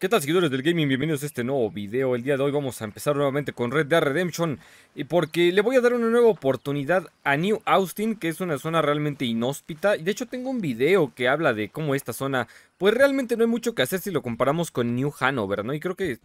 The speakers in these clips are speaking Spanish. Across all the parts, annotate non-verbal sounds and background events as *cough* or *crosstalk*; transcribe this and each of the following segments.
¿Qué tal seguidores del gaming? Bienvenidos a este nuevo video. El día de hoy vamos a empezar nuevamente con Red Dead Redemption y porque le voy a dar una nueva oportunidad a New Austin, que es una zona realmente inhóspita. De hecho tengo un video que habla de cómo esta zona, pues realmente no hay mucho que hacer si lo comparamos con New Hanover, ¿no? Y creo que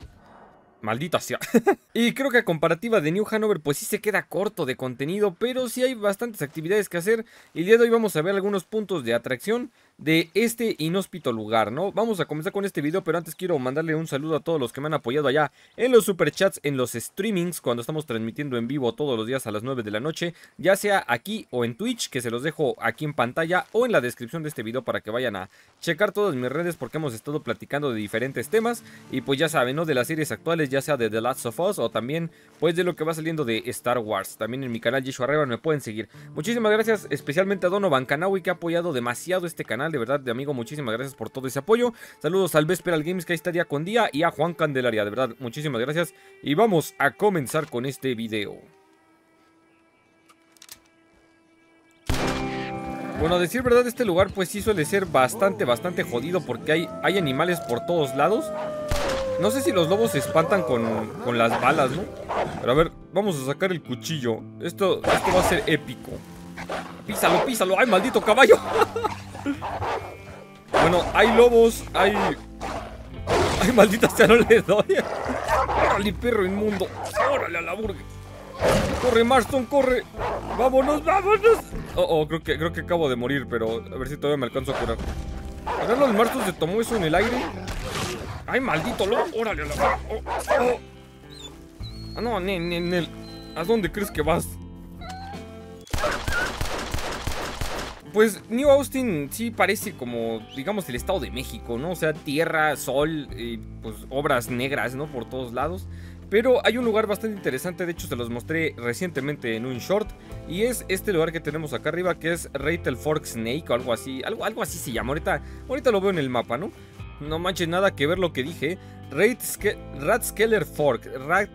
Maldita sea. *laughs* y creo que a comparativa de New Hanover, pues sí se queda corto de contenido, pero sí hay bastantes actividades que hacer. El día de hoy vamos a ver algunos puntos de atracción de este inhóspito lugar, ¿no? Vamos a comenzar con este video, pero antes quiero mandarle un saludo a todos los que me han apoyado allá en los superchats, en los streamings, cuando estamos transmitiendo en vivo todos los días a las 9 de la noche, ya sea aquí o en Twitch, que se los dejo aquí en pantalla o en la descripción de este video para que vayan a checar todas mis redes porque hemos estado platicando de diferentes temas y pues ya saben, ¿no? De las series actuales, ya sea de The Last of Us o también pues de lo que va saliendo de Star Wars. También en mi canal Yeshua Arriba me pueden seguir. Muchísimas gracias especialmente a Donovan Kanawi que ha apoyado demasiado este canal de verdad, de amigo, muchísimas gracias por todo ese apoyo. Saludos al Vesperal Games que ahí está día con día y a Juan Candelaria, de verdad, muchísimas gracias. Y vamos a comenzar con este video. Bueno, a decir verdad, este lugar pues sí suele ser bastante, bastante jodido porque hay, hay animales por todos lados. No sé si los lobos se espantan con, con las balas, ¿no? Pero a ver, vamos a sacar el cuchillo. Esto, esto va a ser épico. Písalo, písalo. ¡Ay, maldito caballo! *laughs* bueno, hay lobos, hay... ¡Ay, maldita sea, no le doy! ¡Órale, perro inmundo! ¡Órale a la burga! ¡Corre, Marston, corre! ¡Vámonos, vámonos! Oh, oh, creo que, creo que acabo de morir, pero a ver si todavía me alcanzo a curar. ¿Agarra el Marston se tomó eso en el aire? ¡Ay, maldito lobo! ¡Órale a la burga! Oh, oh. Ah, no, Nel, ¿A dónde crees que vas? Pues New Austin sí parece como, digamos, el Estado de México, ¿no? O sea, tierra, sol, y pues obras negras, ¿no? Por todos lados. Pero hay un lugar bastante interesante, de hecho se los mostré recientemente en un short. Y es este lugar que tenemos acá arriba, que es Ratel Fork Snake o algo así. Algo, algo así se llama, ahorita, ahorita lo veo en el mapa, ¿no? No manches nada que ver lo que dije. Ratskeller Fork. Rat,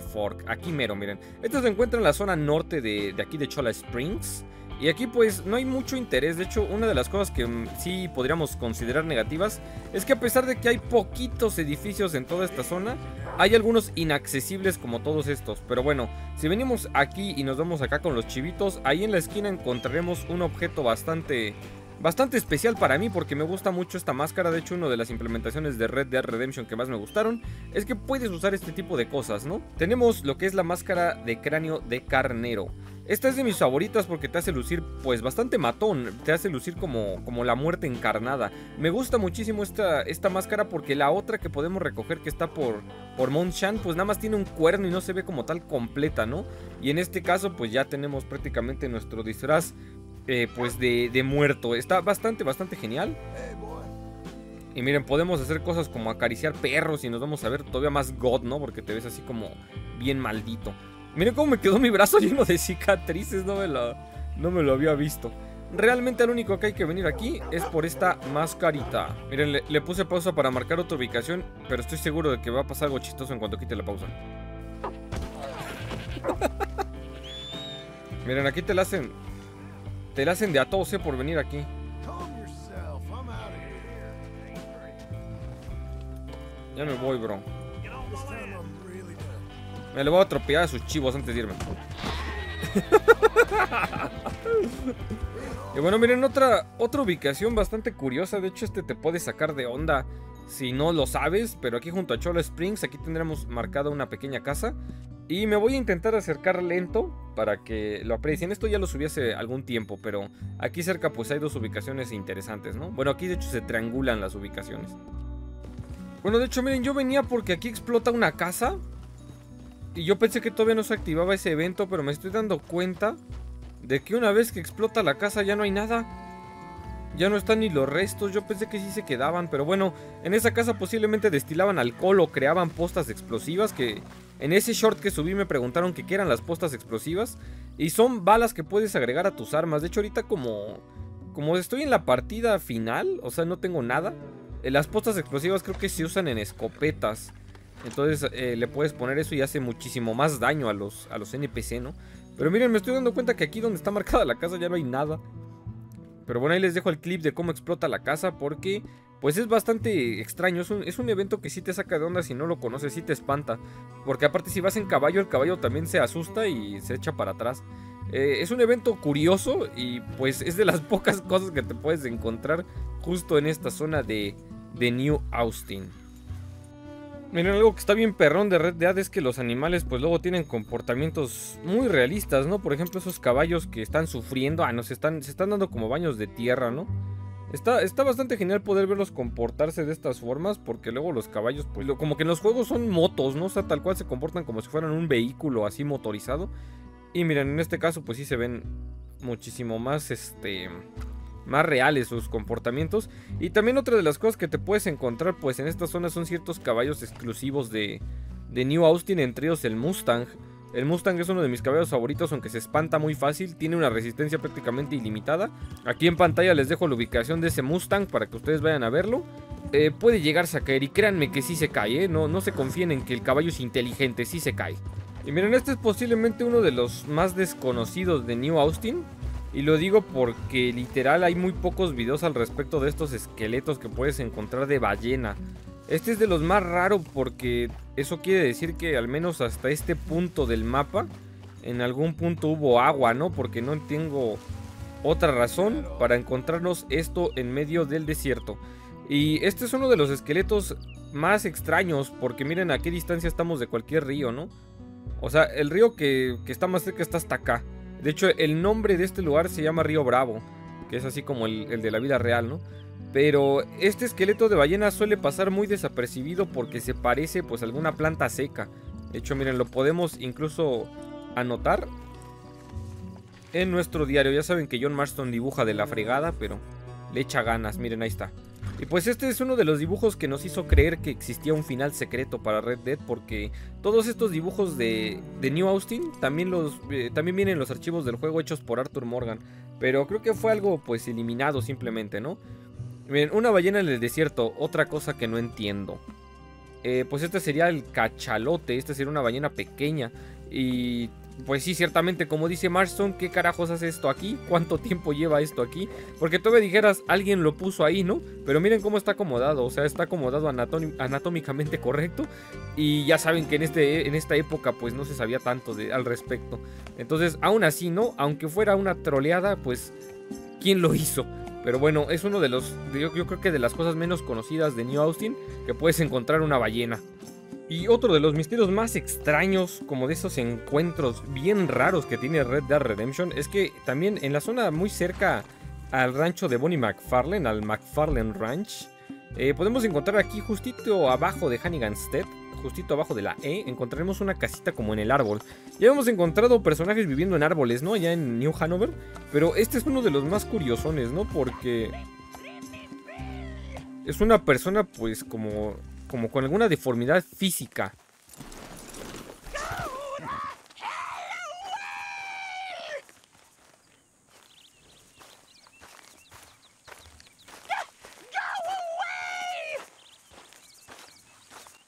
Fork. Aquí mero, miren. Esto se encuentra en la zona norte de, de aquí de Chola Springs. Y aquí pues no hay mucho interés, de hecho una de las cosas que mm, sí podríamos considerar negativas es que a pesar de que hay poquitos edificios en toda esta zona, hay algunos inaccesibles como todos estos. Pero bueno, si venimos aquí y nos vamos acá con los chivitos, ahí en la esquina encontraremos un objeto bastante bastante especial para mí porque me gusta mucho esta máscara. De hecho, una de las implementaciones de Red Dead Redemption que más me gustaron es que puedes usar este tipo de cosas, ¿no? Tenemos lo que es la máscara de cráneo de carnero. Esta es de mis favoritas porque te hace lucir pues bastante matón, te hace lucir como, como la muerte encarnada. Me gusta muchísimo esta, esta máscara porque la otra que podemos recoger que está por, por pues nada más tiene un cuerno y no se ve como tal completa, ¿no? Y en este caso pues ya tenemos prácticamente nuestro disfraz eh, pues de, de muerto. Está bastante, bastante genial. Y miren, podemos hacer cosas como acariciar perros y nos vamos a ver todavía más God, ¿no? Porque te ves así como bien maldito. Miren cómo me quedó mi brazo *laughs* lleno de cicatrices, no me lo, no me lo había visto. Realmente lo único que hay que venir aquí es por esta mascarita. Miren, le, puse pausa para marcar otra ubicación, pero estoy seguro de que va a pasar algo chistoso en cuanto quite la pausa. *laughs* Miren, aquí te la hacen... Te la hacen de a eh, por venir aquí. Ya me voy, bro. Me le voy a atropellar a sus chivos antes de irme. *laughs* y bueno, miren, otra, otra ubicación bastante curiosa. De hecho, este te puede sacar de onda si no lo sabes. Pero aquí junto a Chola Springs, aquí tendremos marcada una pequeña casa. Y me voy a intentar acercar lento para que lo aprecien. Esto ya lo subí hace algún tiempo, pero aquí cerca pues hay dos ubicaciones interesantes, ¿no? Bueno, aquí de hecho se triangulan las ubicaciones. Bueno, de hecho, miren, yo venía porque aquí explota una casa y yo pensé que todavía no se activaba ese evento, pero me estoy dando cuenta de que una vez que explota la casa ya no hay nada. Ya no están ni los restos, yo pensé que sí se quedaban, pero bueno, en esa casa posiblemente destilaban alcohol o creaban postas explosivas que en ese short que subí me preguntaron que qué eran las postas explosivas y son balas que puedes agregar a tus armas. De hecho ahorita como como estoy en la partida final, o sea, no tengo nada, eh, las postas explosivas creo que se usan en escopetas. Entonces eh, le puedes poner eso y hace muchísimo más daño a los, a los NPC, ¿no? Pero miren, me estoy dando cuenta que aquí donde está marcada la casa ya no hay nada. Pero bueno, ahí les dejo el clip de cómo explota la casa porque pues es bastante extraño. Es un, es un, evento que sí te saca de onda si no lo conoces, sí te espanta. Porque aparte si vas en caballo, el caballo también se asusta y se echa para atrás. Eh, es un evento curioso y pues es de las *laughs* pocas cosas que te puedes encontrar justo en esta zona de, de New Austin. Miren, algo que está bien perrón de Red Dead es que los animales pues luego tienen comportamientos muy realistas, ¿no? Por ejemplo, esos caballos que están sufriendo, ah, no, se están, se están dando como baños de tierra, ¿no? Está, está bastante genial poder verlos comportarse de estas formas porque luego los caballos, pues como que en los juegos son motos, ¿no? O sea, tal cual se comportan como si fueran un vehículo así motorizado. Y miren, en este caso pues sí se ven muchísimo más, este, más reales sus comportamientos. Y también otra de las cosas que te puedes encontrar pues en esta zona son ciertos caballos exclusivos de, New Austin, entre ellos el Mustang. El Mustang es uno de mis caballos favoritos, aunque se espanta muy fácil, tiene una resistencia prácticamente ilimitada. Aquí en pantalla les dejo la ubicación de ese Mustang para que ustedes vayan a verlo. Eh, puede llegarse a caer y créanme que sí se cae, ¿eh? no, no se confíen en que el caballo es inteligente, sí se cae. Y miren, este es posiblemente uno de los más desconocidos de New Austin. Y lo digo porque literal hay muy pocos videos al respecto de estos esqueletos que puedes encontrar de ballena. Este es de los más raros porque eso quiere decir que al menos hasta este punto del mapa, en algún punto hubo agua, ¿no? Porque no tengo otra razón para encontrarnos esto en medio del desierto. Y este es uno de los esqueletos más extraños porque miren a qué distancia estamos de cualquier río, ¿no? O sea, el río que, está más cerca está hasta acá. De hecho, el nombre de este lugar se llama Río Bravo, que es así como el, de la vida real, ¿no? Pero este esqueleto de ballena suele pasar muy desapercibido porque se parece pues a alguna planta seca. De hecho, miren, lo podemos incluso anotar en nuestro diario. Ya saben que John Marston dibuja de la fregada, pero le echa ganas. Miren, ahí está. Y pues este es uno de los dibujos que nos hizo creer que existía un final secreto para Red Dead porque todos estos dibujos de, New Austin también, los, eh, también vienen en los archivos del juego hechos por Arthur Morgan. Pero creo que fue algo pues eliminado simplemente, ¿no? Miren, una ballena en el desierto, otra cosa que no entiendo. Eh, pues este sería el cachalote, este sería una ballena pequeña. Y pues sí, ciertamente, como dice Marston, ¿qué carajos hace esto aquí? ¿Cuánto tiempo lleva esto aquí? Porque tú me dijeras, alguien lo puso ahí, ¿no? Pero miren cómo está acomodado, o sea, está acomodado anatómicamente *laughs* correcto. Y ya saben que en, este, en esta época, pues no se sabía tanto de, al respecto. Entonces, aún así, ¿no? Aunque fuera una troleada, pues, ¿quién lo hizo? Pero bueno, es uno de los, yo, yo creo que de las cosas menos conocidas de New Austin, que puedes encontrar una ballena. Y otro de los misterios más extraños, como de esos encuentros bien raros que tiene Red Dead Redemption, es que también en la zona muy cerca al rancho de Bonnie McFarlane, al McFarlane Ranch, eh, podemos encontrar aquí justito abajo de Hannigan Stead, justito abajo de la E, encontraremos una casita como en el árbol. Ya hemos encontrado personajes viviendo en árboles, ¿no? Allá en New Hanover, pero este es uno de los más curiosones, ¿no? Porque es una persona pues como como con alguna deformidad física.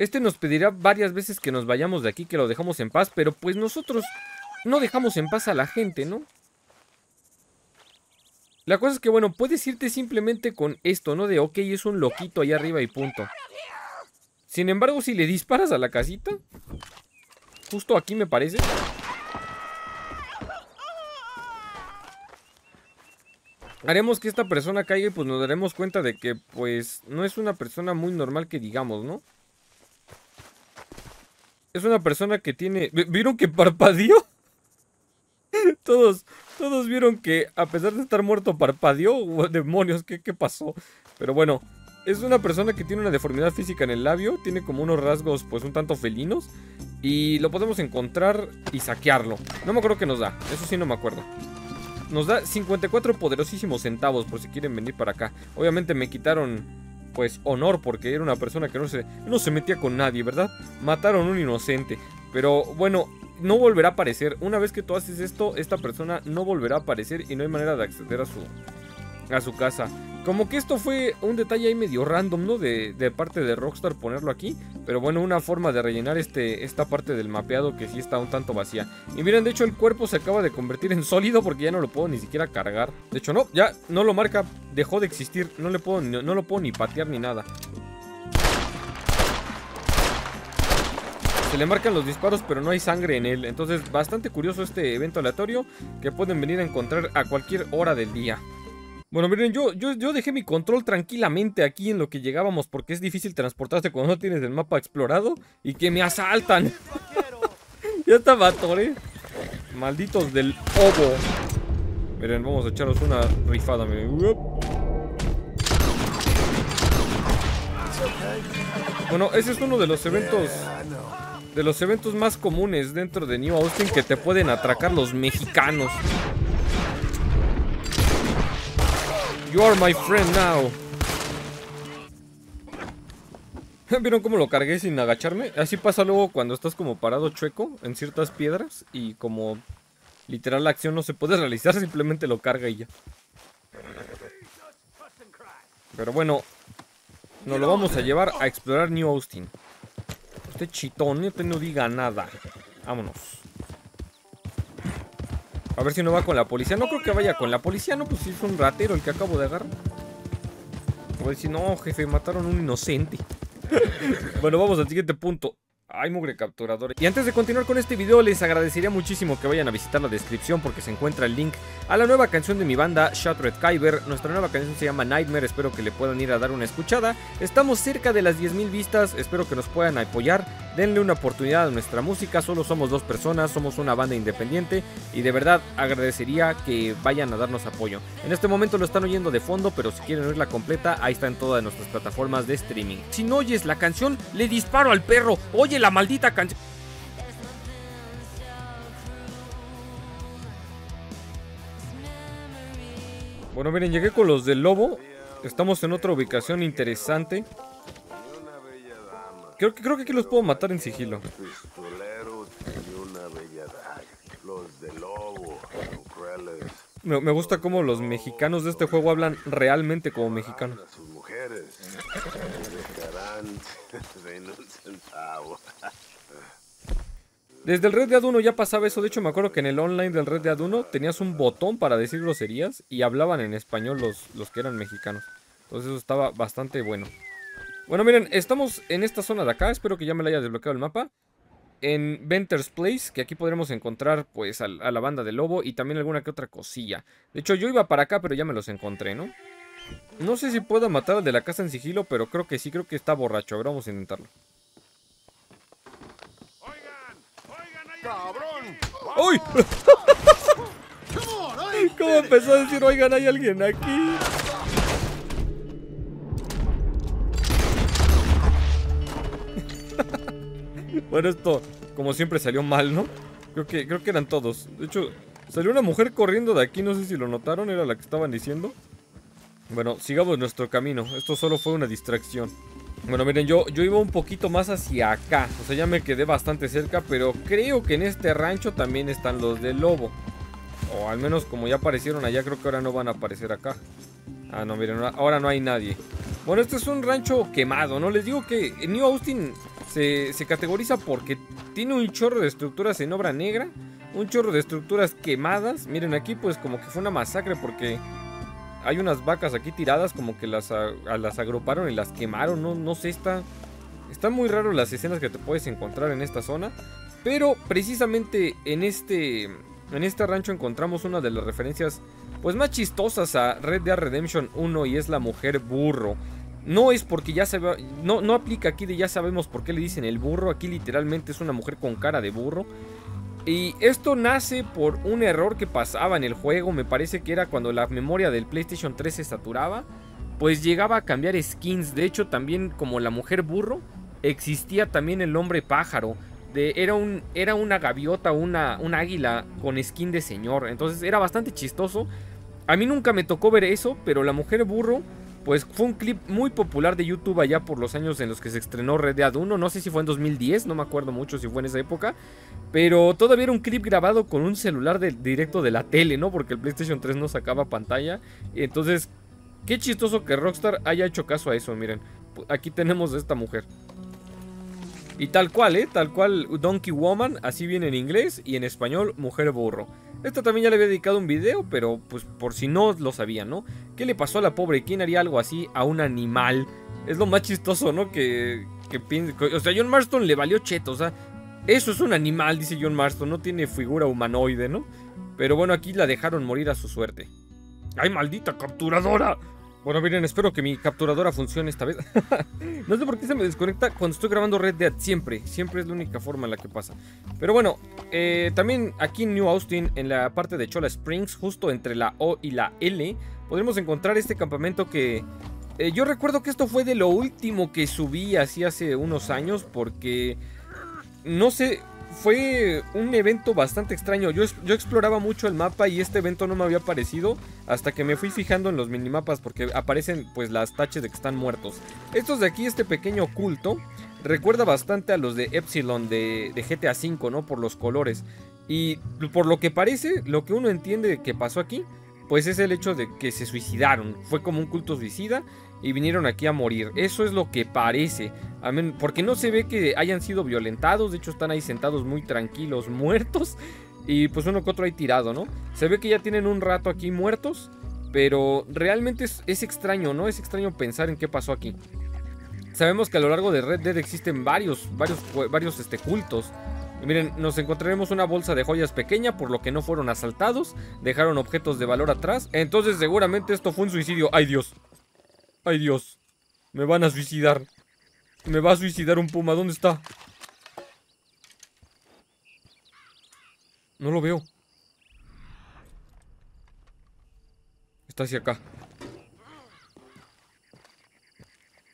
Este nos pedirá varias veces que nos vayamos de aquí, que lo dejamos en paz, pero pues nosotros no dejamos en paz a la gente, ¿no? La cosa es que, bueno, puedes irte simplemente con esto, ¿no? De, ok, es un loquito allá arriba y punto. Sin embargo, si le disparas a la casita, justo aquí me parece. Haremos que esta persona caiga y pues nos daremos cuenta de que pues no es una persona muy normal que digamos, ¿no? Es una persona que tiene... ¿Vieron que parpadeó? *laughs* todos, todos vieron que a pesar de estar muerto parpadeó. Demonios, ¿qué, qué pasó? Pero bueno, es una persona que tiene una deformidad física en el labio, tiene como unos rasgos pues un tanto felinos y lo podemos encontrar y saquearlo. No me acuerdo qué nos da, eso sí no me acuerdo. Nos da 54 poderosísimos centavos por si quieren venir para acá. Obviamente me quitaron pues honor porque era una persona que no se, no se metía con nadie, ¿verdad? Mataron a un inocente. Pero bueno, no volverá a aparecer. Una vez que tú haces esto, esta persona no volverá a aparecer y no hay manera de acceder a su, a su casa. Como que esto fue un detalle ahí medio random, ¿no? De, parte de Rockstar ponerlo aquí. Pero bueno, una forma de rellenar este, esta parte del mapeado que sí está un tanto vacía. Y miren, de hecho el cuerpo se acaba de convertir en sólido porque ya no lo puedo ni siquiera cargar. De hecho no, ya no lo marca, dejó de existir. No, le puedo, no lo puedo ni patear ni nada. Se le marcan los disparos, pero no hay sangre en él. Entonces, bastante curioso este evento aleatorio que pueden venir a encontrar a cualquier hora del día. Bueno, miren, yo, yo, yo dejé mi control tranquilamente aquí en lo que llegábamos porque es difícil transportarse cuando no tienes el mapa explorado y que me asaltan. *laughs* ya estaba Tore. Malditos del ovo. Miren, vamos a echarnos una rifada, miren. Bueno, ese es uno de los eventos de los eventos más comunes dentro de New Austin que te pueden atracar los mexicanos. You are my friend now. *laughs* ¿Vieron cómo lo cargué sin agacharme? Así pasa luego cuando estás como parado chueco en ciertas piedras y como literal la acción no se puede *laughs* realizar, simplemente lo carga y ya. Pero bueno, nos lo vamos a llevar a explorar New Austin. Este chitón no diga nada. Vámonos. A ver si no va con la policía. No creo que vaya con la policía, no, pues es un ratero el que acabo de agarrar. A decir, no, jefe, mataron a un inocente. *laughs* bueno, vamos al siguiente punto. Ay, mugre capturador. Y antes de continuar con este video, les agradecería muchísimo que vayan a visitar la descripción porque se encuentra el link a la nueva canción de mi banda, Shattered Kyber. Nuestra nueva canción se llama Nightmare, espero que le puedan ir a dar una escuchada. Estamos cerca de las 10.000 vistas, espero que nos puedan apoyar. Denle una oportunidad a nuestra música, solo somos dos personas, somos una banda independiente y de verdad agradecería que vayan a darnos apoyo. En este momento lo están oyendo de fondo, pero si quieren oírla completa, ahí está en todas nuestras plataformas de streaming. Si no oyes la canción, le disparo al perro. Oye la maldita canción. Bueno, miren, llegué con los del lobo. Estamos en otra ubicación interesante. Creo que, creo que aquí los puedo matar en sigilo. Me, me gusta cómo los mexicanos de este juego hablan realmente como mexicanos. *laughs* Desde el Red Dead 1 ya pasaba eso. De hecho, me acuerdo que en el online del Red Dead 1 tenías un botón para decir groserías y hablaban en español los, los que eran mexicanos. Entonces eso estaba bastante bueno. Bueno, miren, estamos en esta zona de acá. Espero que ya me la haya desbloqueado el mapa. En Venter's Place, que aquí podremos encontrar pues a, a la banda de lobo y también alguna que otra cosilla. De hecho, yo iba para acá, pero ya me los encontré, ¿no? No sé si puedo matar al de la casa en sigilo, pero creo que sí, creo que está borracho. Ahora vamos a intentarlo. ¡Cabrón! ¡Uy! *laughs* ¿Cómo empezó a decir, oigan, hay alguien aquí? Bueno, esto, como siempre, salió mal, ¿no? Creo que, creo que eran todos. De hecho, salió una mujer corriendo de aquí, no sé si lo notaron, era la que estaban diciendo. Bueno, sigamos nuestro camino. Esto solo fue una distracción. Bueno, miren, yo, yo iba un poquito más hacia acá. O sea, ya me quedé bastante cerca, pero creo que en este rancho también están los del lobo. O al menos como ya aparecieron allá, creo que ahora no van a aparecer acá. Ah, no, miren, ahora no hay nadie. Bueno, este es un rancho quemado, ¿no? Les digo que New Austin se, categoriza porque tiene un chorro de estructuras en obra negra. Un chorro de estructuras quemadas. Miren, aquí pues como que fue una masacre porque hay unas vacas aquí tiradas como que las, agruparon y las quemaron, no, no sé, está, está muy raro las escenas que te puedes encontrar en esta zona. Pero precisamente en este, en este rancho encontramos una de las referencias pues más chistosas a Red Dead Redemption 1 y es la mujer burro. No es porque ya se no, no aplica aquí de ya sabemos por qué le dicen el burro, aquí literalmente es una mujer con cara de burro. Y esto nace por un error que pasaba en el juego, me parece que era cuando la memoria del PlayStation 3 se saturaba, pues llegaba a cambiar skins. De hecho, también como la mujer burro, existía también el hombre pájaro. De, era, un, era una gaviota, una, un águila con skin de señor. Entonces era bastante chistoso. A mí nunca me tocó ver eso, pero la mujer burro pues fue un clip muy popular de YouTube allá por los años en los que se estrenó Red Dead 1. No sé si fue en 2010, no me acuerdo mucho si fue en esa época. Pero todavía era un clip grabado con un celular de, directo de la tele, ¿no? Porque el PlayStation 3 no sacaba pantalla. Entonces Qué chistoso que Rockstar haya hecho caso a eso, miren. Aquí tenemos a esta mujer. Y tal cual, ¿eh? Tal cual Donkey Woman, así viene en inglés y en español Mujer Burro. Esta también ya le había dedicado un video, pero pues por si no lo sabían, ¿no? ¿Qué le pasó a la pobre? ¿Quién haría algo así a un animal? Es lo más chistoso, ¿no? Que, que O sea, John Marston le valió cheto, o sea, eso es un animal, dice John Marston, no tiene figura humanoide, ¿no? Pero bueno, aquí la dejaron morir a su suerte. ¡Ay, maldita capturadora! Bueno, miren, espero que mi capturadora funcione esta vez. *laughs* no sé por qué se me desconecta cuando estoy grabando Red Dead. Siempre, siempre es la única forma en la que pasa. Pero bueno, eh, también aquí en New Austin, en la parte de Chola Springs, justo entre la O y la L, podremos encontrar este campamento que... Eh, yo recuerdo que esto fue de lo último que subí así hace unos años porque... No sé, fue un evento bastante extraño. Yo, exploraba mucho el mapa y este evento no me había parecido hasta que me fui fijando en los minimapas porque aparecen pues las taches de que están muertos. Estos de aquí, este pequeño oculto, recuerda bastante a los de Epsilon de, de GTA V, ¿no? Por los colores. Y por lo que parece, lo que uno entiende que pasó aquí, pues es el hecho de que se suicidaron. Fue como un culto suicida y vinieron aquí a morir. Eso es lo que parece. Porque no se ve que hayan sido violentados. De hecho, están ahí sentados muy tranquilos, *laughs* muertos. Y pues uno que otro ahí tirado, ¿no? Se ve que ya tienen un rato aquí muertos. Pero realmente es, extraño, ¿no? Es extraño pensar en qué pasó aquí. Sabemos que a lo largo de Red Dead existen varios, varios, varios este, cultos. Miren, nos encontraremos una bolsa de joyas pequeña, por lo que no fueron asaltados, dejaron objetos de valor atrás. Entonces seguramente esto fue un suicidio. ¡Ay Dios! Ay, Dios. Me van a suicidar. Me va a suicidar un puma. ¿Dónde está? No lo veo. Está hacia acá.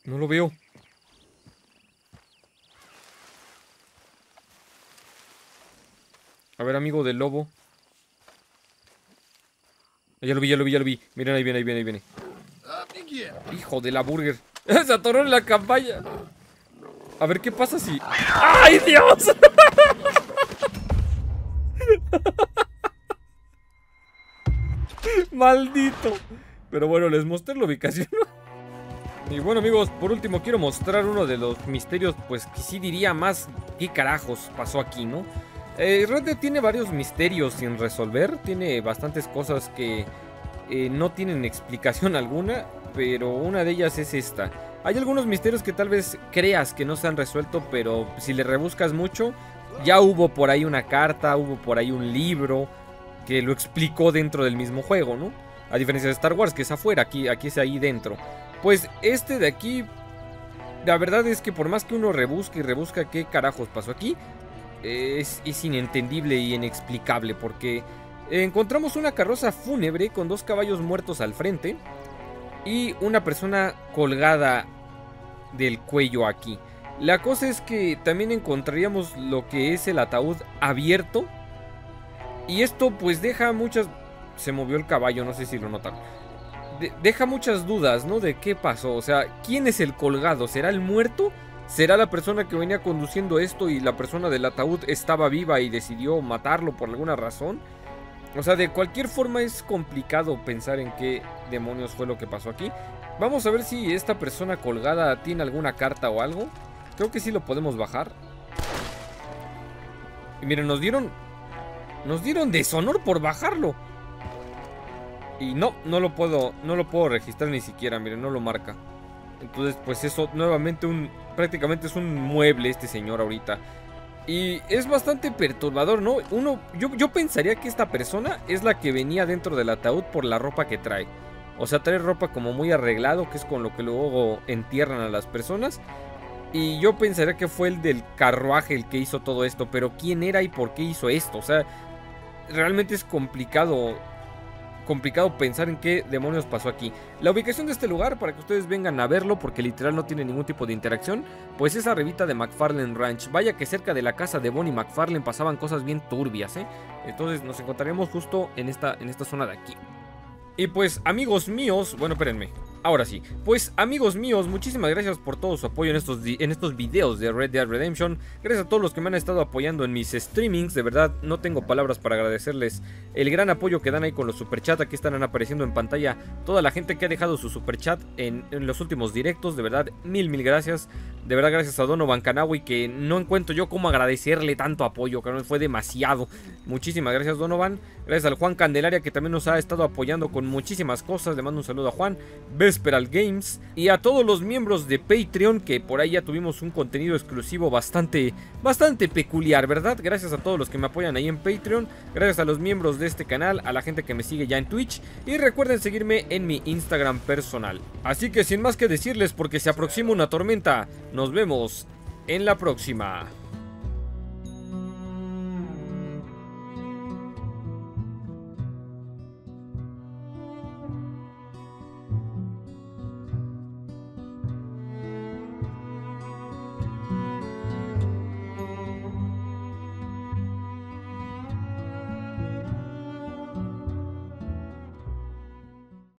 No lo veo. A ver, amigo del lobo. Ya lo vi, ya lo vi, ya lo vi. Miren, ahí viene, ahí viene, ahí viene. Hijo de la burger. *laughs* Se atoró en la campaña. A ver qué pasa si. ¡Ay, Dios! *laughs* Maldito. Pero bueno, les mostré la ubicación. Y bueno amigos, por último quiero mostrar uno de los misterios, pues que sí diría más qué carajos pasó aquí, ¿no? Eh, Red tiene varios misterios sin resolver, tiene bastantes cosas que eh, no tienen explicación *laughs* alguna, pero una de ellas es esta. Hay algunos misterios que tal vez creas que no se han resuelto, pero si le rebuscas mucho, ya hubo por ahí una carta, hubo por ahí un libro que lo explicó dentro del mismo juego, ¿no? A diferencia de Star Wars, que es afuera, aquí, aquí es ahí dentro. Pues este de aquí, la verdad es que por más que uno rebusque y rebusca qué carajos pasó aquí, es, es inentendible y inexplicable, porque encontramos una carroza fúnebre con dos caballos muertos al frente y una persona colgada del cuello aquí. La cosa es que también encontraríamos lo que es el ataúd abierto y esto pues deja muchas... Se movió el caballo, no sé si lo notan. deja muchas dudas, ¿no? De qué pasó. O sea, ¿quién es el colgado? ¿Será el muerto? ¿Será la persona que venía conduciendo esto y la persona del ataúd estaba viva y decidió matarlo por alguna razón? O sea, de cualquier forma es complicado pensar en qué demonios fue lo que pasó aquí. Vamos a ver si esta persona colgada tiene alguna carta o algo. Creo que sí lo podemos bajar. Y miren, nos dieron... Nos dieron deshonor por bajarlo. Y no, no lo puedo, no lo puedo registrar ni siquiera, miren, no lo marca. Entonces, pues eso, nuevamente un... Prácticamente es un mueble este señor ahorita. Y es bastante perturbador, ¿no? Uno, yo, yo pensaría que esta persona es la que venía dentro del ataúd por la ropa que trae. O sea, trae ropa como muy arreglado, que es con lo que luego entierran a las personas. Y yo pensaría que fue el del carruaje el que hizo todo esto. Pero ¿quién era y por qué hizo esto? O sea, realmente es complicado complicado pensar en qué demonios pasó aquí. La ubicación de este lugar, para que ustedes vengan a verlo, porque literal no tiene ningún tipo de interacción, pues es arribita de McFarlane Ranch. Vaya que cerca de la casa de Bonnie McFarlane pasaban cosas bien turbias, ¿eh? Entonces nos encontraremos justo en esta, en esta zona de aquí. Y pues, amigos míos, bueno, espérenme. Ahora sí, pues amigos míos, muchísimas gracias por todo su apoyo en estos, en estos videos de Red Dead Redemption. Gracias a todos los que me han estado apoyando en mis streamings. De verdad, no tengo palabras para agradecerles el gran apoyo que dan ahí con los superchats. Aquí están apareciendo en pantalla toda la gente que ha dejado su superchat en, en los últimos directos. De verdad, mil, mil gracias. De verdad, gracias a Donovan Kanawi, que no encuentro yo cómo agradecerle tanto apoyo, que fue demasiado. Muchísimas gracias, Donovan. Gracias al Juan Candelaria, que también nos ha estado apoyando con muchísimas cosas. Le mando un saludo a Juan. Games. Y a todos los miembros de Patreon, que por ahí ya tuvimos un contenido exclusivo bastante, bastante peculiar, ¿verdad? Gracias a todos los que me apoyan ahí en Patreon. Gracias a los miembros de este canal, a la gente que me sigue ya en Twitch. Y recuerden seguirme en mi Instagram personal. Así que sin más que decirles, porque se aproxima una tormenta. Nos vemos en la próxima.